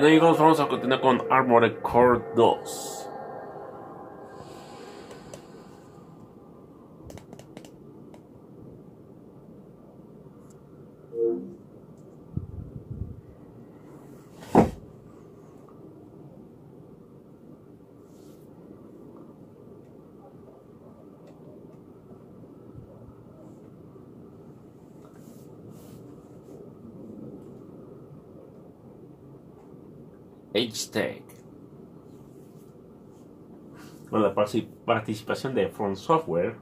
Amigos, vamos a continuar con Armored Core 2. H-Tech. Con la participación de Front Software.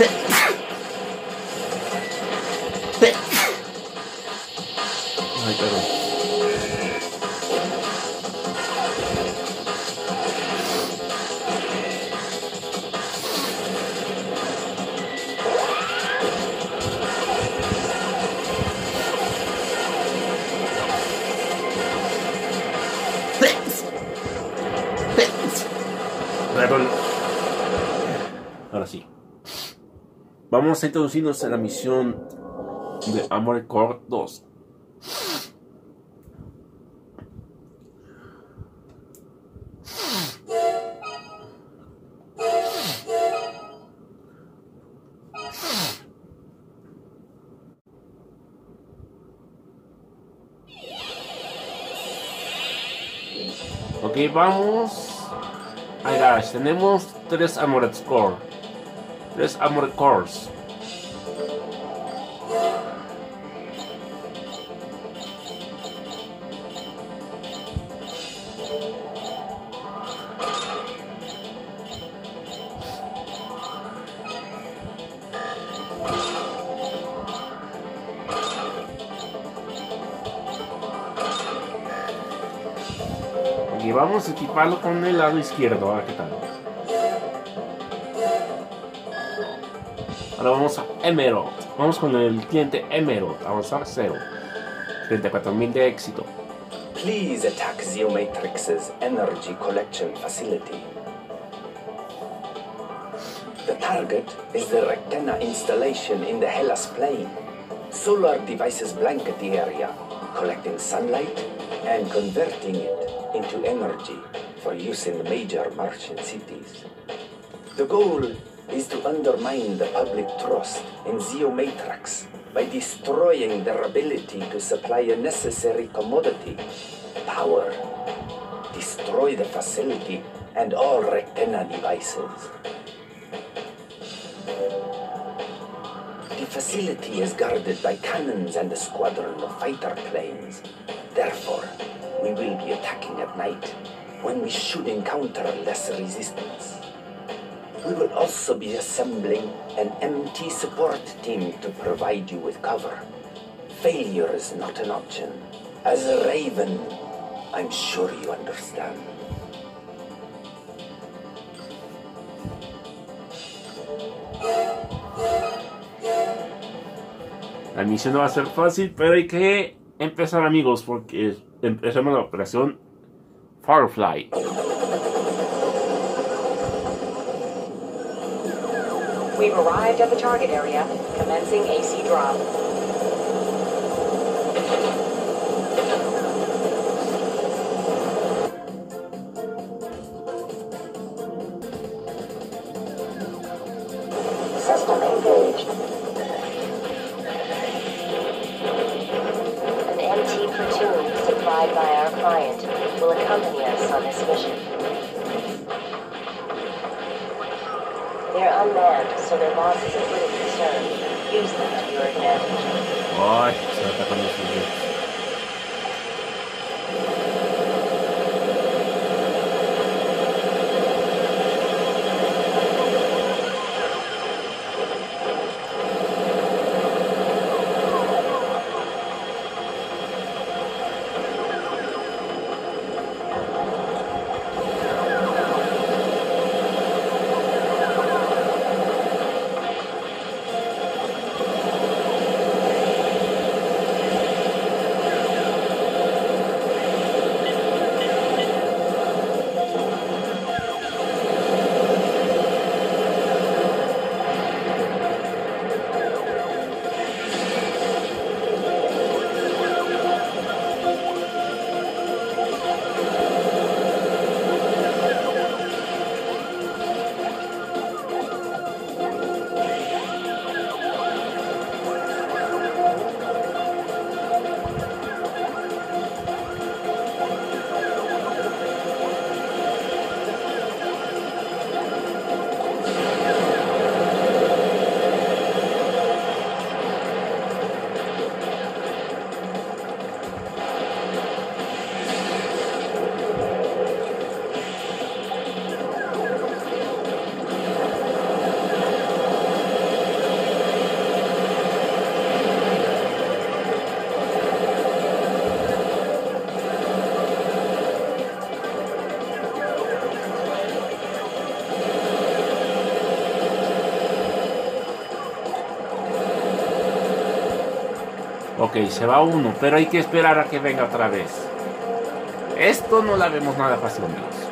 Ay, Vamos a introducirnos en la misión de Armored Core 2. Ok, vamos. Ay, gosh, tenemos tres Armored Core. Tres Armored Cores. Y vamos a equiparlo con el lado izquierdo, a ver qué tal. Ahora vamos a Emerald. Vamos con el cliente Emerald. Avanzar 0. 34.000 de éxito. Please attack Zeomatrix's energy collection facility. The target is the Rectena installation in the Hellas Plain. Solar devices blanket the area, collecting sunlight and converting it into energy for use in major Martian cities. The goal is to undermine the public trust in Zeomatrix by destroying their ability to supply a necessary commodity, power. Destroy the facility and all Rectena devices. The facility is guarded by cannons and a squadron of fighter planes. Therefore, we will be attacking at night when we should encounter less resistance. We will also be assembling an MT support team to provide you with cover. Failure is not an option. As a Raven, I'm sure you understand. La misión no va a ser fácil, pero hay que empezar amigos porque empezamos la operación Firefly. We've arrived at the target area, commencing AC drop. Ok, se va uno, pero hay que esperar a que venga otra vez. Esto no la vemos nada fácil, amigos.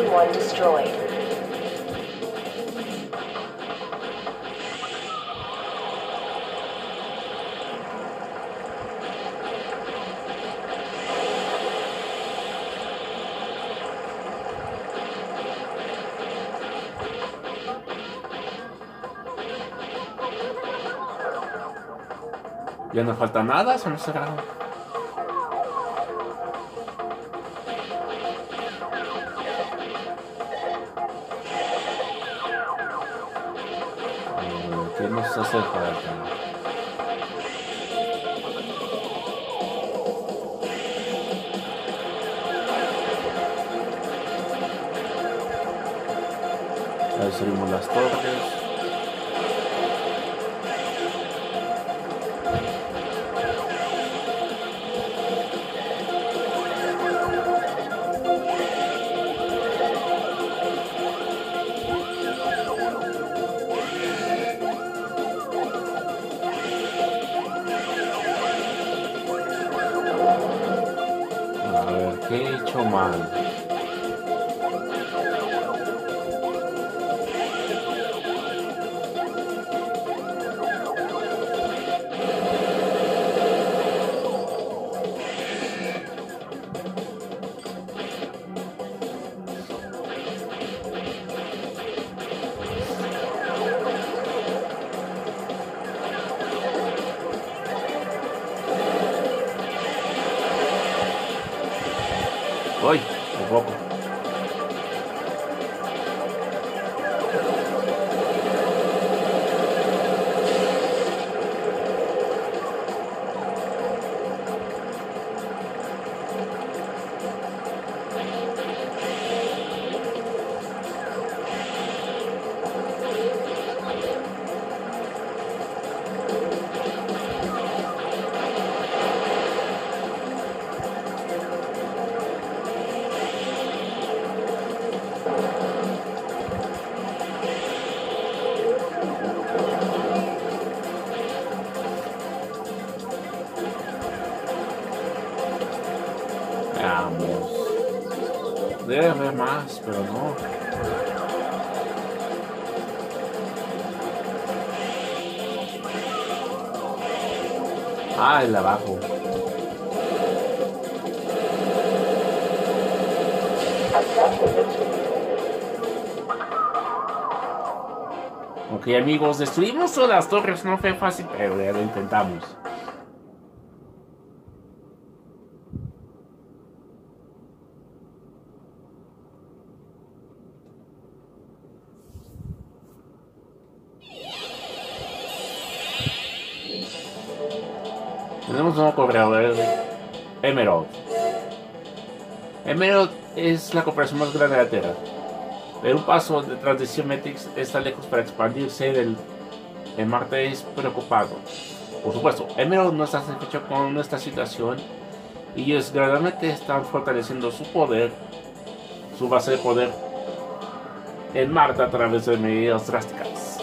MT1 destroyed. Ya no falta nada, se nos ¿qué he hecho mal? Debe haber más, pero no. Ah, el abajo. Ok amigos, destruimos todas las torres, no fue fácil, pero lo intentamos. Emerald es la corporación más grande de la Tierra. Pero un paso detrás de Symmetrics está lejos para expandirse del en Marte es preocupado. Por supuesto, Emerald no está satisfecho con nuestra situación y ellos gradualmente están fortaleciendo su poder, su base de poder en Marte a través de medidas drásticas.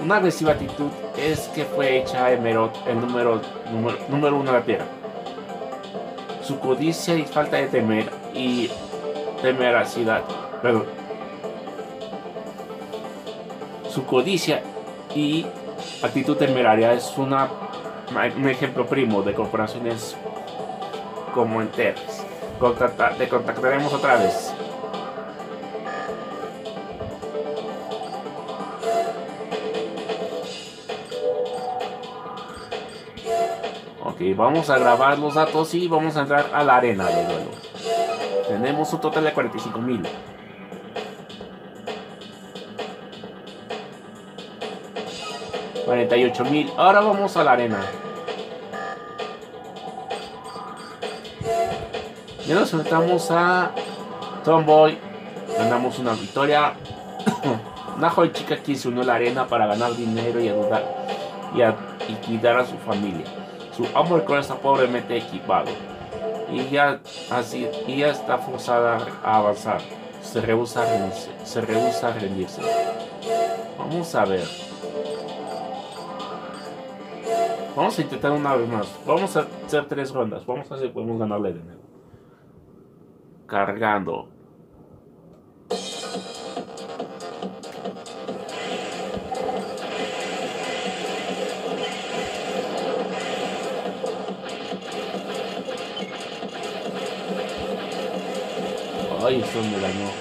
Una agresiva actitud es que fue hecha Emerald el número, número, número uno de la Tierra. Su codicia y falta de temer y temeracidad, perdón, su codicia y actitud temeraria es una, un ejemplo primo de corporaciones como enteras. Contacta, te contactaremos otra vez. Vamos a grabar los datos y vamos a entrar a la arena de duelo. Tenemos un total de 45 mil. Mil. Ahora vamos a la arena. Ya nos enfrentamos a Tomboy. Ganamos una victoria. una joven chica quien se unió a la arena para ganar dinero y ayudar y, a, y cuidar a su familia. Su amor con está pobremente equipado y ya así y ya está forzada a avanzar. Se rehúsa a rendirse. Se rehúsa a rendirse. Vamos a ver. Vamos a intentar una vez más. Vamos a hacer tres rondas. Vamos a ver si podemos ganarle de nuevo. Cargando. Ay, eso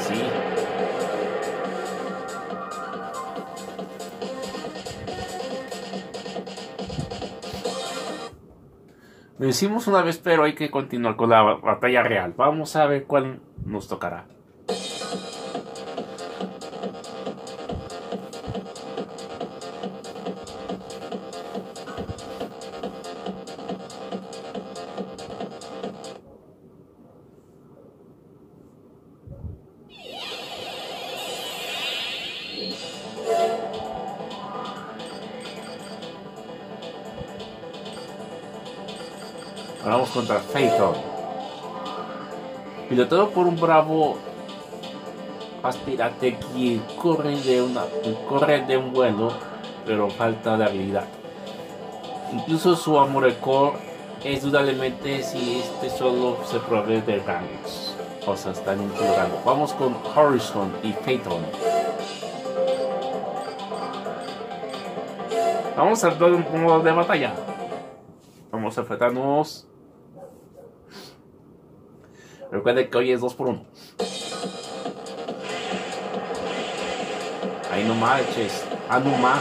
sí. Lo hicimos una vez, pero hay que continuar con la batalla real. Vamos a ver cuál nos tocará. Pilotado por un bravo aspirante que corre de, una, corre de un vuelo, pero falta de habilidad. Incluso su amorecor es dudablemente si este solo se provee de rangos. En su rango. Vamos con Horizon y Phaeton. Vamos a dar un modo de batalla. Vamos a enfrentarnos. Recuerden que hoy es 2 por 1 Ahí no marches. Ah, no más.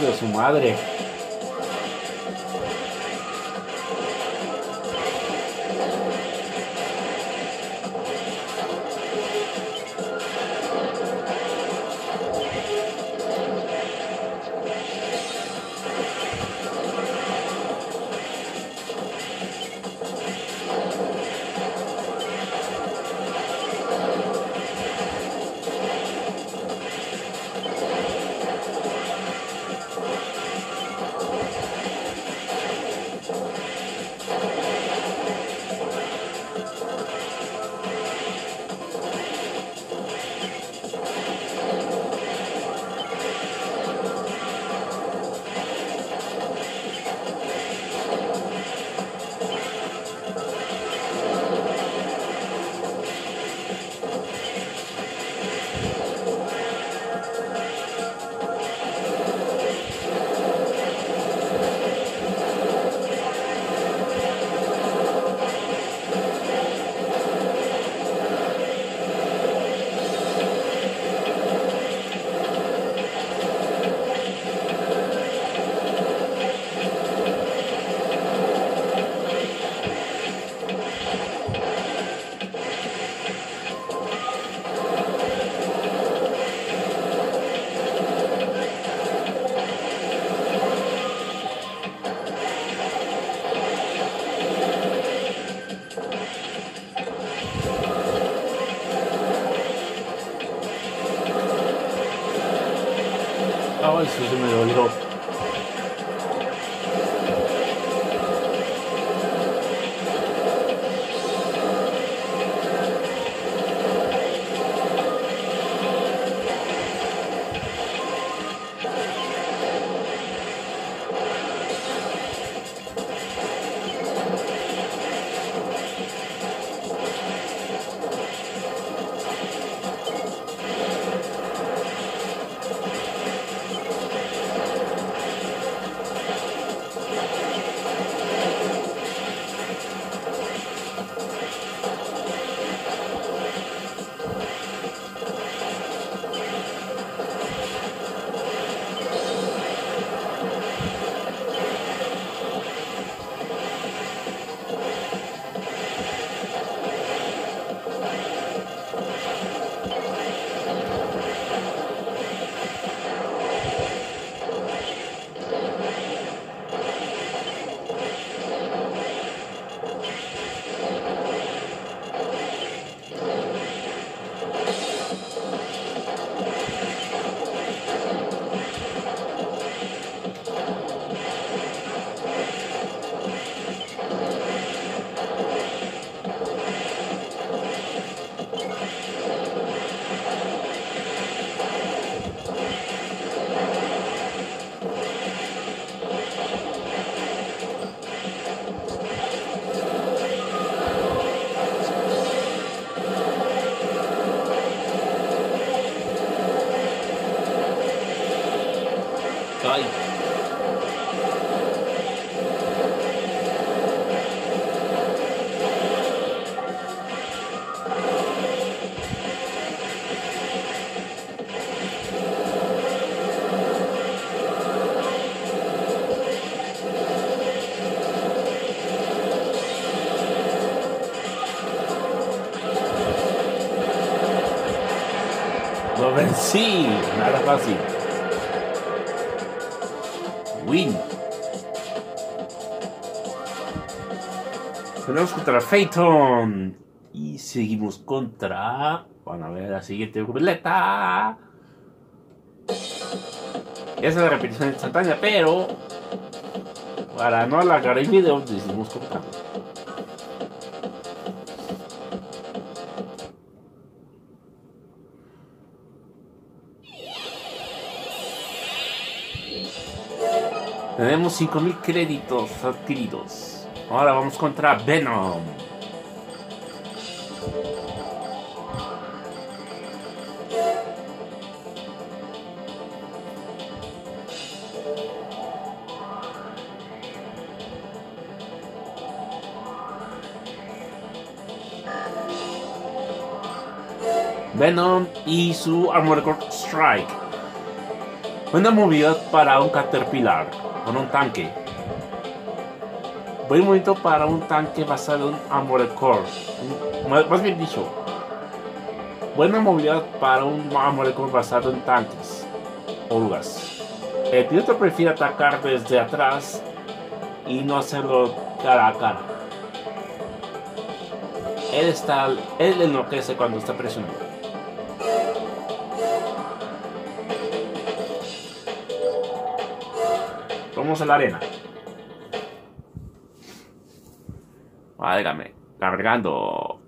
De su madre. Ay, sí, se me dolió. ay. Vencí, nada fácil. Win. Tenemos contra Phaeton. Y seguimos contra. Van a ver la siguiente ruleta. Esa es la repetición instantánea, pero. Para no alargar el video, decidimos contra. Tenemos 5000 créditos adquiridos. Ahora vamos contra Venom. Venom y su Armored Strike. Una movilidad para un Caterpillar, con un tanque. Buen momento para un tanque basado en Armored Core. Más más bien dicho, buena movilidad para un Armored Core basado en tanques. Orugas. El piloto prefiere atacar desde atrás y no hacerlo cara a cara. Él está, él enloquece cuando está presionado. Vamos a la arena. Válgame, cargando.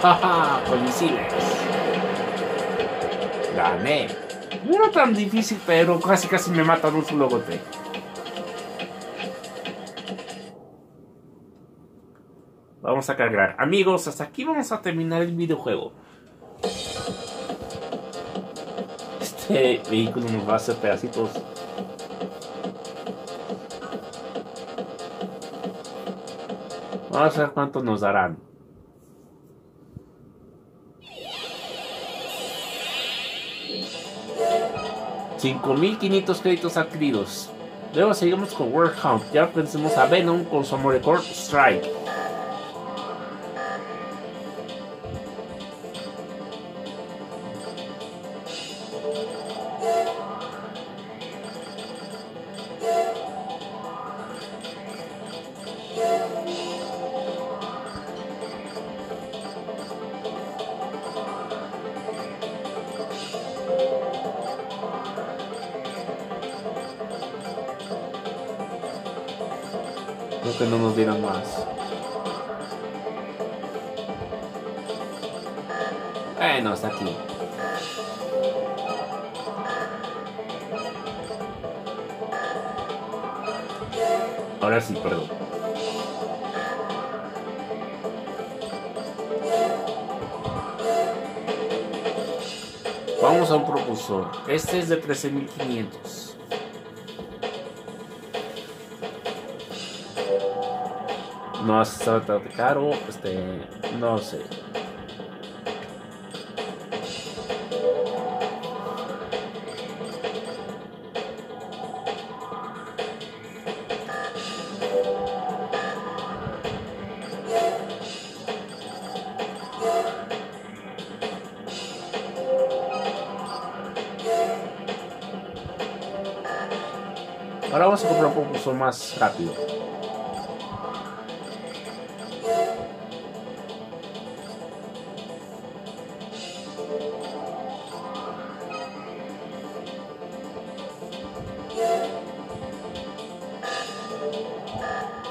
jajaja, con misiles. Gané. No era tan difícil, pero casi casi me matan un solo golpe. Vamos a cargar. Amigos, hasta aquí vamos a terminar el videojuego. Este vehículo nos va a hacer pedacitos. Vamos a ver cuánto nos darán. $5,500 créditos adquiridos. Luego seguimos con Hunt. Ya pensemos a Venom con su Amor Record Strike. 13.500. No está tan caro. Este, no sé. Propulsor más rápido.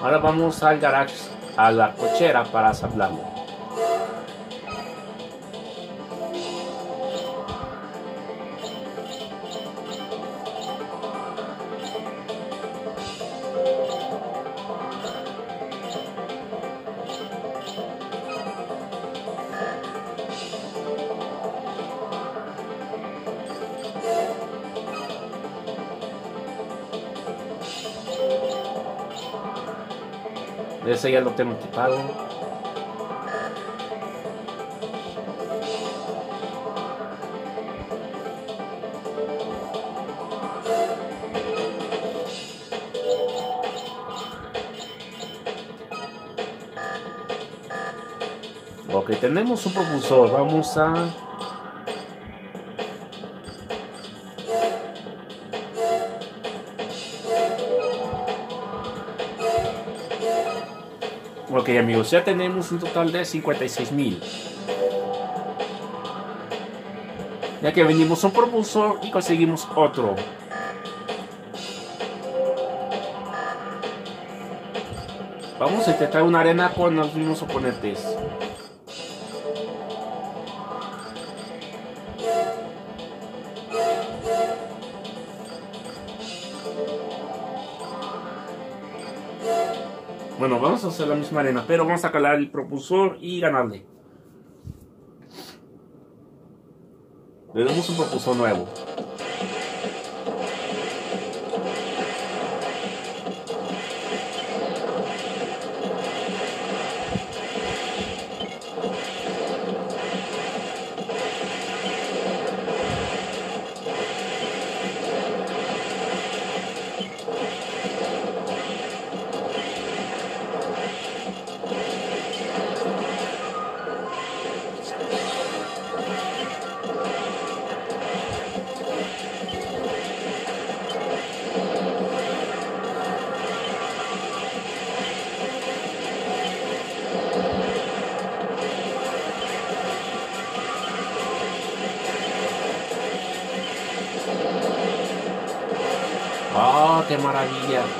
Ahora vamos al garage, a la cochera para ensamblarlo. Ese ya lo tengo equipado. Ok, tenemos un propulsor. Vamos a... Ok amigos, ya tenemos un total de 56 mil. Ya que vendimos un propulsor y conseguimos otro. Vamos a intentar una arena con los mismos oponentes. Bueno, vamos a hacer la misma arena, pero vamos a calar el propulsor y ganarle. Le damos un propulsor nuevo. Maravillas.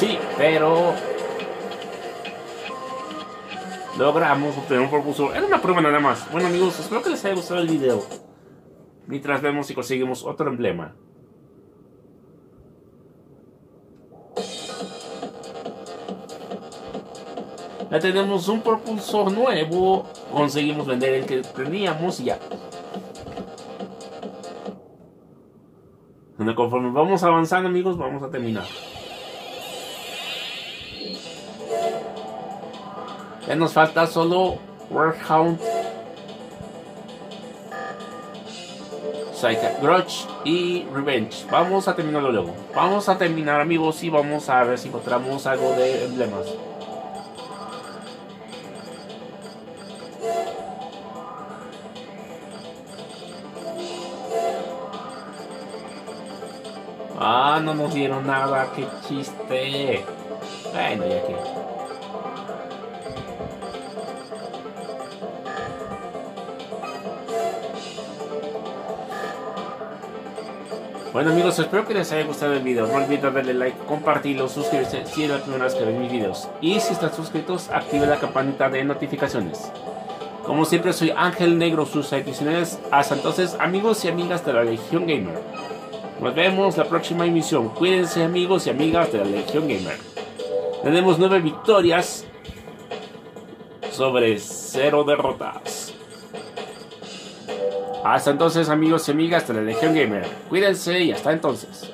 Vencí, pero logramos obtener un propulsor. Era una prueba nada más. Bueno amigos, espero que les haya gustado el video. Mientras vemos si conseguimos otro emblema. Ya tenemos un propulsor nuevo. Conseguimos vender el que teníamos y ya. Conforme vamos avanzando amigos, vamos a terminar. Nos falta solo Warhound, Psycho Grudge y Revenge. Vamos a terminarlo luego. Vamos a terminar amigos y vamos a ver si encontramos algo de emblemas. Ah, no nos dieron nada, qué chiste. Bueno, ya que. Bueno amigos, espero que les haya gustado el video. No olviden darle like, compartirlo, suscribirse si es la primera vez que ven mis videos. Y si están suscritos, activen la campanita de notificaciones. Como siempre, soy Ángel Negro, sus ediciones. Hasta entonces, amigos y amigas de la Legión Gamer. Nos vemos la próxima emisión. Cuídense amigos y amigas de la Legión Gamer. Tenemos nueve victorias sobre cero derrotas. Hasta entonces amigos y amigas de la Legión Gamer. Cuídense y hasta entonces.